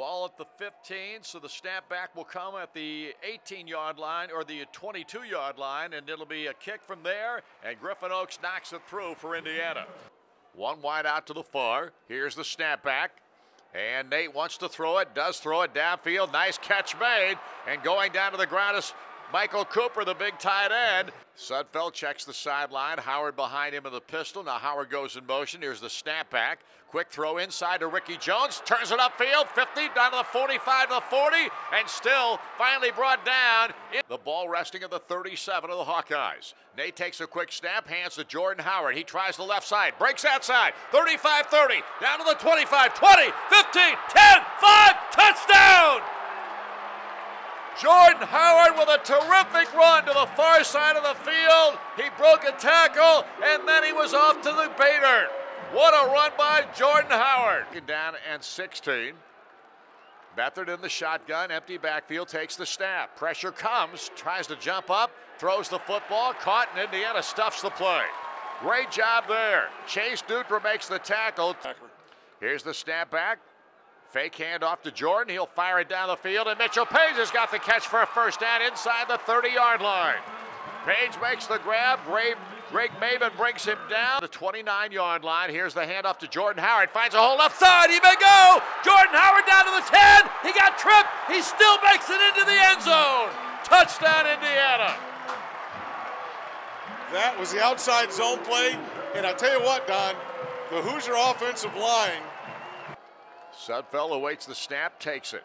Ball at the 15, so the snap back will come at the 18 yard line or the 22 yard line, and it'll be a kick from there, and Griffin Oakes knocks it through for Indiana. One wide out to the far. Here's the snap back. And Nate wants to throw it, does throw it downfield. Nice catch made. And going down to the ground is Michael Cooper, the big tight end. Sudfeld checks the sideline. Howard behind him in the pistol. Now Howard goes in motion. Here's the snapback. Quick throw inside to Ricky Jones. Turns it upfield. 50 down to the 45 to the 40. And still finally brought down. The ball resting at the 37 of the Hawkeyes. Nate takes a quick snap. Hands to Jordan Howard. He tries the left side. Breaks outside. 35 30. Down to the 25 20 15 10 5. Touchdown! Jordan Howard with a terrific run to the far side of the field. He broke a tackle and then he was off to the baiter. What a run by Jordan Howard. Down and 16. Beathard in the shotgun, empty backfield, takes the snap. Pressure comes, tries to jump up, throws the football, caught, and Indiana stuffs the play. Great job there. Chase Dutra makes the tackle. Here's the snap back. Fake handoff to Jordan. He'll fire it down the field, and Mitchell Paige has got the catch for a first down inside the 30 yard line. Paige makes the grab. Greg, Greg Mabin brings him down the 29 yard line. Here's the handoff to Jordan Howard. Finds a hole left side. He may go. Jordan Howard down to the 10. He got tripped. He still makes it into the end zone. Touchdown, Indiana. That was the outside zone play. And I tell you what, Don, the Hoosier offensive line Sudfeld awaits the snap, takes it,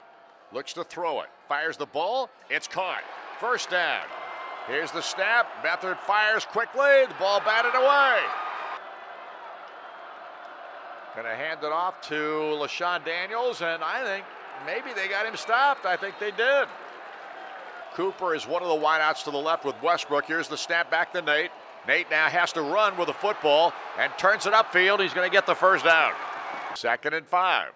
looks to throw it, fires the ball, it's caught. First down. Here's the snap. Beathard fires quickly. The ball batted away. Going to hand it off to LeShun Daniels, and I think maybe they got him stopped. I think they did. Cooper is one of the wideouts to the left with Westbrook. Here's the snap back to Nate. Nate now has to run with the football and turns it upfield. He's going to get the first down. Second and five.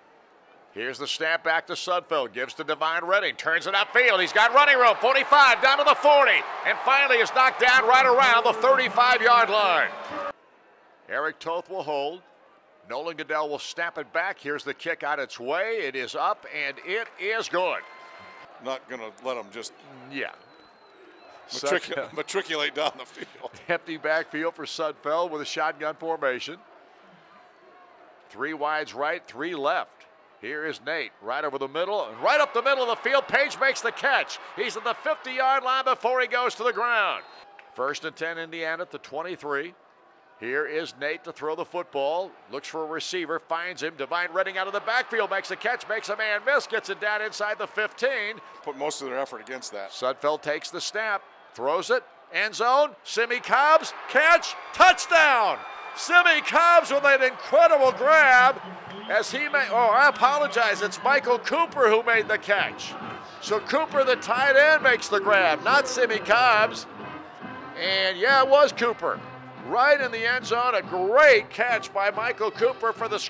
Here's the snap back to Sudfeld. Gives to Devine Redding. Turns it upfield. He's got running room. 45 down to the 40. And finally is knocked down right around the 35 yard line. Erich Toth will hold. Nolan Goodell will snap it back. Here's the kick on its way. It is up and it is good. Not going to let them just yeah. Matricu- matriculate down the field. Empty backfield for Sudfeld with a shotgun formation. Three wides right, three left. Here is Nate, right over the middle, right up the middle of the field. Paige makes the catch. He's at the 50 yard line before he goes to the ground. First and 10, Indiana at the 23. Here is Nate to throw the football. Looks for a receiver, finds him. Devine Redding out of the backfield makes a catch, makes a man miss, gets it down inside the 15. Put most of their effort against that. Sudfeld takes the snap, throws it, end zone. Simmie Cobbs, catch, touchdown. Simmie Cobbs with an incredible grab as he made, oh, I apologize. It's Michael Cooper who made the catch. So Cooper, the tight end, makes the grab, not Simmie Cobbs. And yeah, it was Cooper. Right in the end zone. A great catch by Michael Cooper for the score.